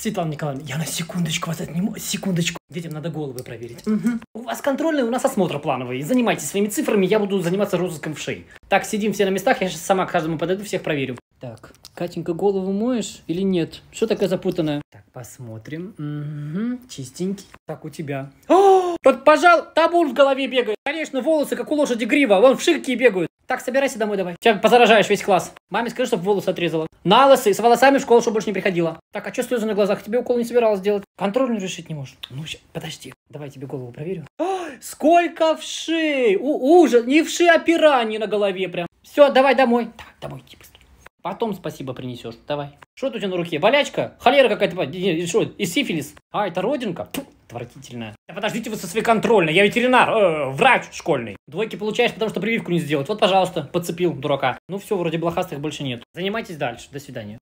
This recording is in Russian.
Светлана Николаевна, я на секундочку вас отниму, секундочку. Детям надо головы проверить. Мгм. У вас контрольный, у нас осмотр плановый. Занимайтесь своими цифрами, я буду заниматься розыском в шее. Так, сидим все на местах, я сейчас сама к каждому подойду, всех проверю. Так, Катенька, голову моешь или нет? Что такое запутанное? Так, посмотрим. Угу, чистенький. Так, у тебя. О, пожал, табун в голове бегает. Конечно, волосы, как у лошади грива, вон в ширке бегают. Так, собирайся домой давай. Сейчас позаражаешь весь класс. Маме скажи, чтобы волосы отрезала. На лысый, с волосами в школу, чтобы больше не приходила. Так, а что слезы на глазах? Тебе укол не собиралась делать. Контрольную решить не можешь. Ну, ща, подожди. Давай я тебе голову проверю. Ой, сколько вшей! У, ужас! Не вши, а пираньи на голове прям. Все, давай домой. Давай, домой иди быстро. Потом спасибо принесешь. Давай. Что это у тебя на руке? Болячка? Холера какая-то? Что? И сифилис? А, это родинка? Фу, отвратительная. Да подождите вы со своей контрольной. Я ветеринар, э, врач школьный. Двойки получаешь, потому что прививку не сделать. Вот, пожалуйста, подцепил дурака. Ну все, вроде блохастых больше нет. Занимайтесь дальше. До свидания.